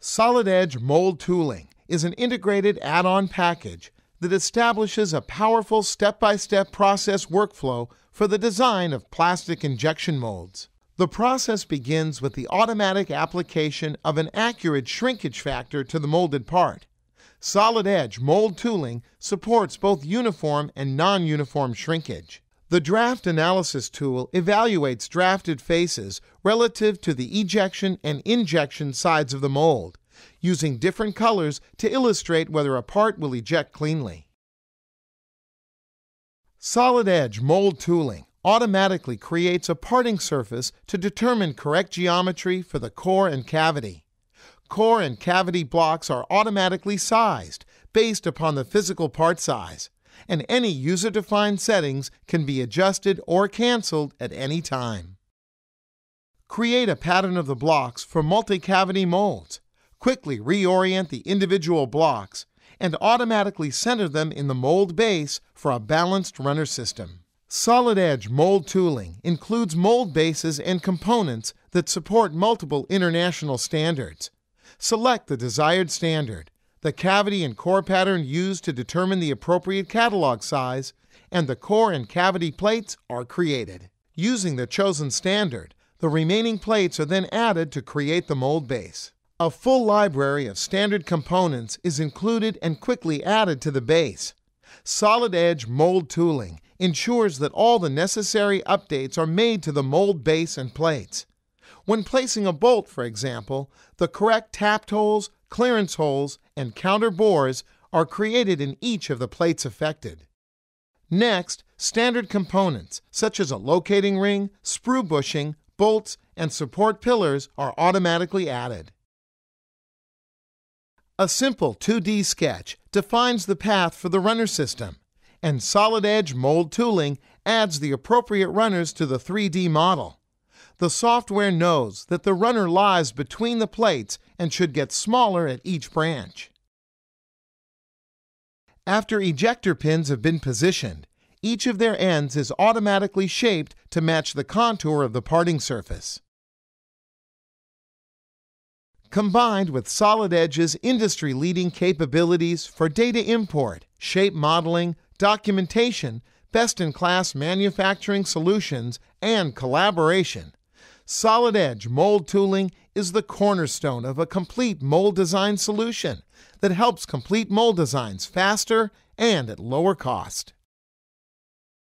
Solid Edge Mold Tooling is an integrated add on package that establishes a powerful step by step process workflow for the design of plastic injection molds. The process begins with the automatic application of an accurate shrinkage factor to the molded part. Solid Edge Mold Tooling supports both uniform and non uniform shrinkage. The draft analysis tool evaluates drafted faces relative to the ejection and injection sides of the mold, using different colors to illustrate whether a part will eject cleanly. Solid Edge Mold Tooling automatically creates a parting surface to determine correct geometry for the core and cavity. Core and cavity blocks are automatically sized based upon the physical part size and any user defined settings can be adjusted or canceled at any time. Create a pattern of the blocks for multi cavity molds. Quickly reorient the individual blocks and automatically center them in the mold base for a balanced runner system. Solid Edge mold tooling includes mold bases and components that support multiple international standards. Select the desired standard the cavity and core pattern used to determine the appropriate catalog size, and the core and cavity plates are created. Using the chosen standard, the remaining plates are then added to create the mold base. A full library of standard components is included and quickly added to the base. Solid Edge mold tooling ensures that all the necessary updates are made to the mold base and plates. When placing a bolt, for example, the correct tapped holes, clearance holes, and counter bores are created in each of the plates affected. Next, standard components such as a locating ring, sprue bushing, bolts, and support pillars are automatically added. A simple 2D sketch defines the path for the runner system, and Solid Edge mold tooling adds the appropriate runners to the 3D model the software knows that the runner lies between the plates and should get smaller at each branch. After ejector pins have been positioned, each of their ends is automatically shaped to match the contour of the parting surface. Combined with Solid Edge's industry leading capabilities for data import, shape modeling, documentation, best in class manufacturing solutions, and collaboration, Solid Edge mold tooling is the cornerstone of a complete mold design solution that helps complete mold designs faster and at lower cost.